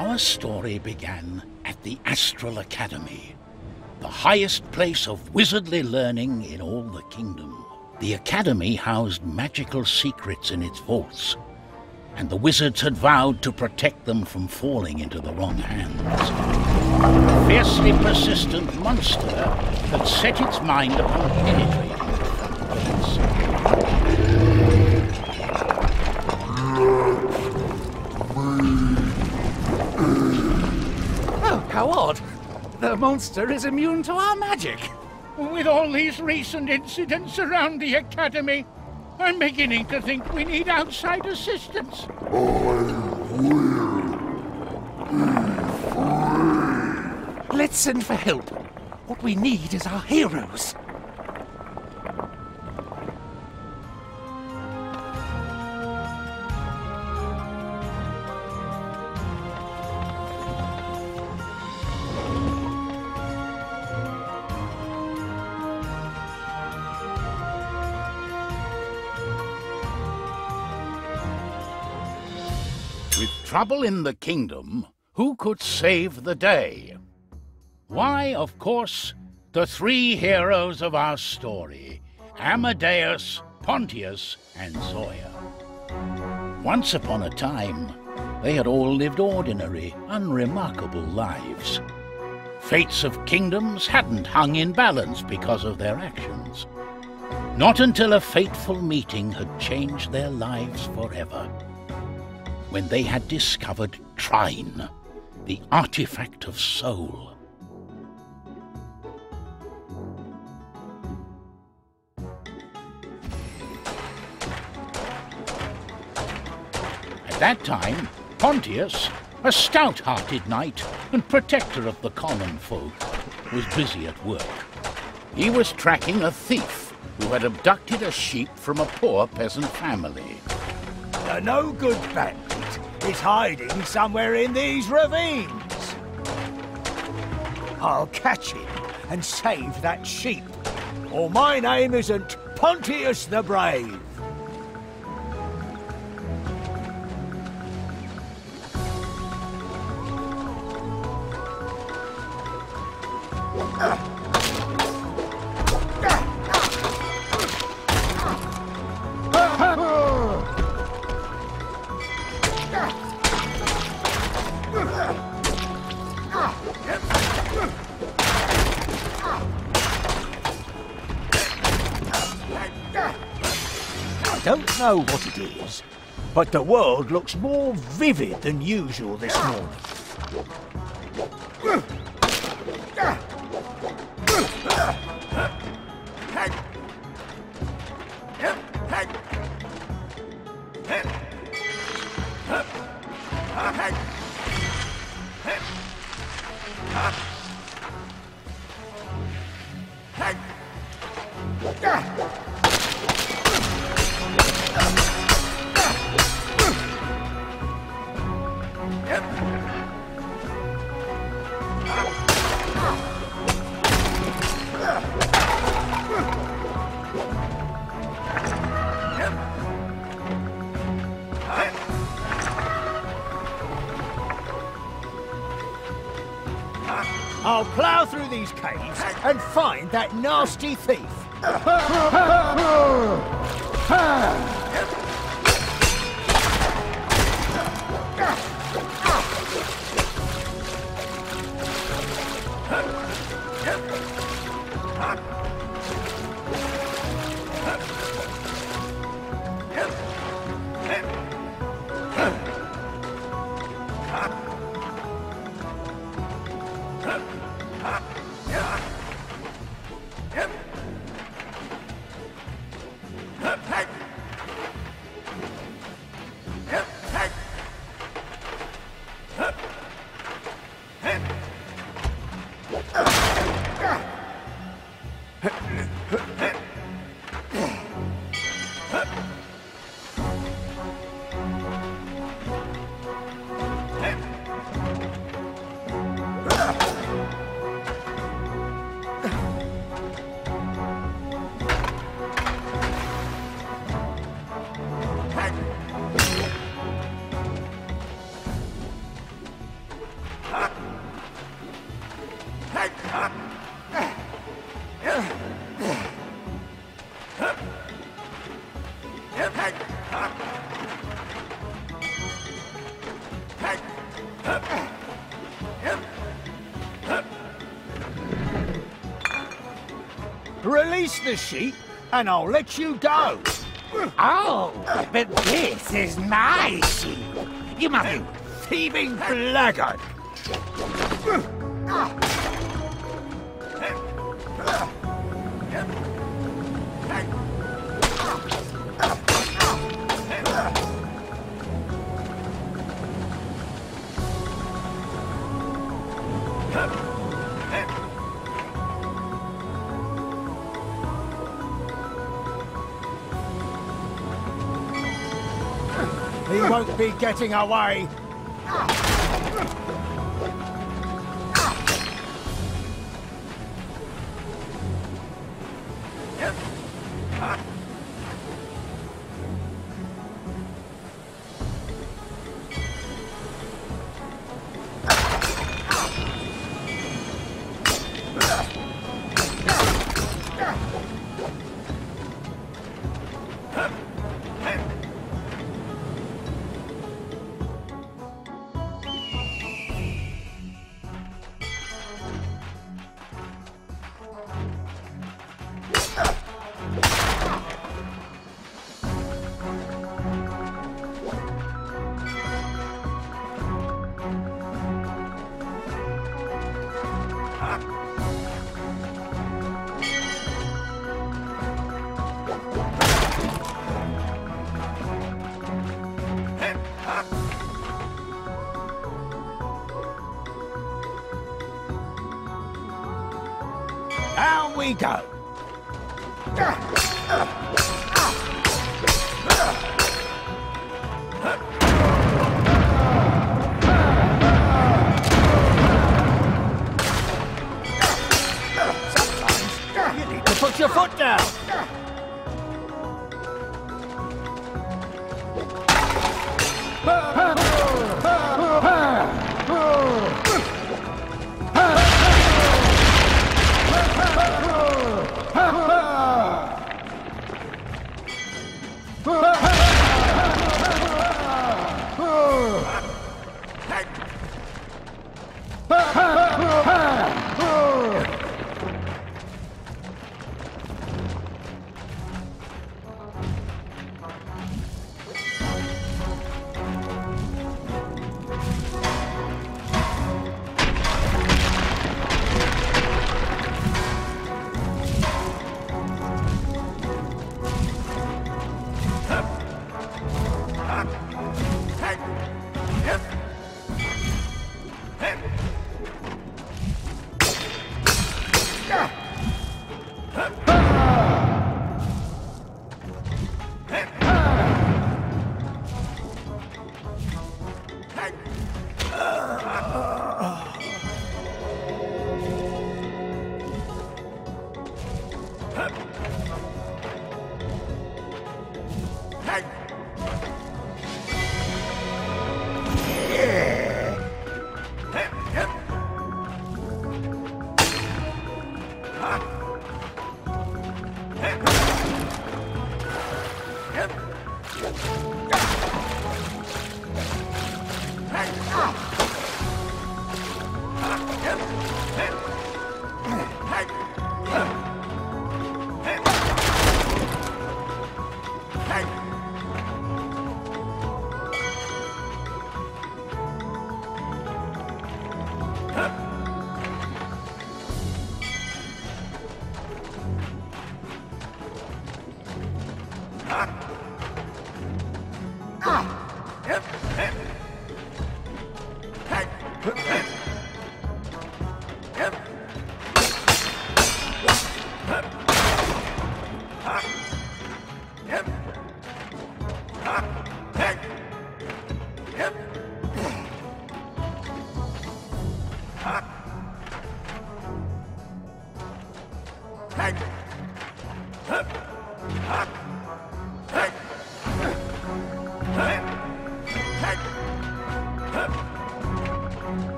Our story began at the Astral Academy, the highest place of wizardly learning in all the kingdom. The Academy housed magical secrets in its vaults, and the wizards had vowed to protect them from falling into the wrong hands. A fiercely persistent monster had set its mind upon penetrating The monster is immune to our magic. With all these recent incidents around the Academy, I'm beginning to think we need outside assistance. I will be free. Let's send for help. What we need is our heroes. Trouble in the kingdom, who could save the day? Why, of course, the three heroes of our story Amadeus, Pontius, and Zoya. Once upon a time, they had all lived ordinary, unremarkable lives. Fates of kingdoms hadn't hung in balance because of their actions. Not until a fateful meeting had changed their lives forever when they had discovered Trine, the artifact of soul. At that time, Pontius, a stout-hearted knight and protector of the common folk, was busy at work. He was tracking a thief who had abducted a sheep from a poor peasant family. The no good bandit is hiding somewhere in these ravines. I'll catch him and save that sheep, or my name isn't Pontius the Brave. I know what it is, but the world looks more vivid than usual this morning. I'll plough through these caves and find that nasty thief. Release the sheep, and I'll let you go. Oh, but this is my sheep. You must be Thieving blackguard! Ah. He won't be getting away. Down we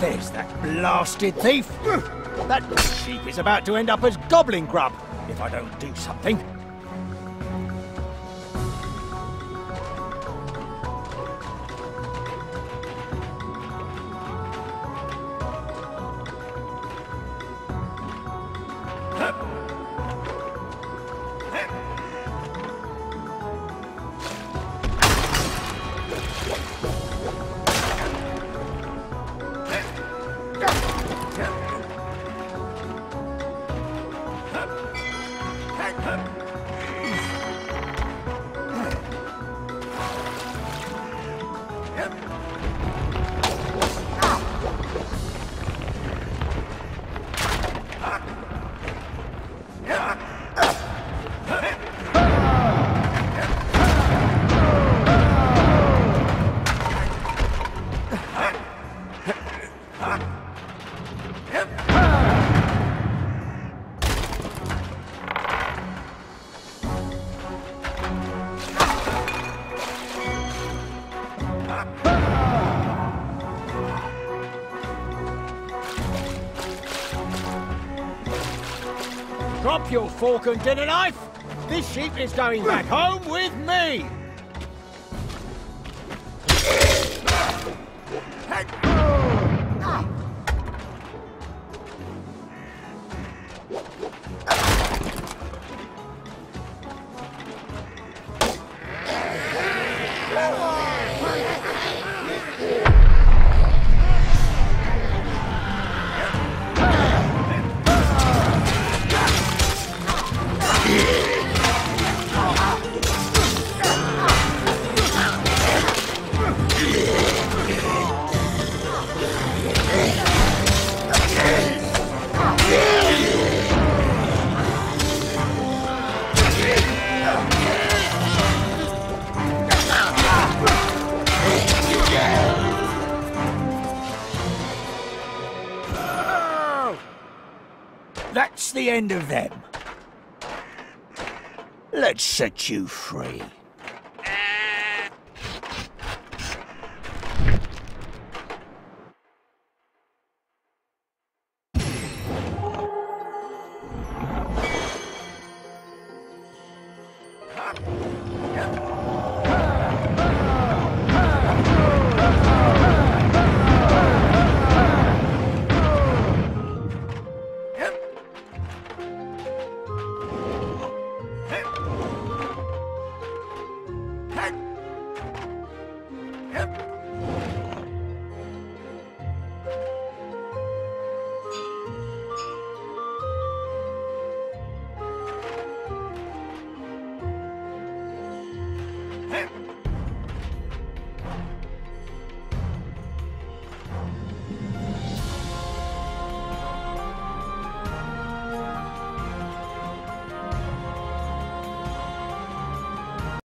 There's that blasted thief! That sheep is about to end up as goblin grub if I don't do something. Drop your fork and dinner knife. This sheep is going back home with me. The end of them. Let's set you free.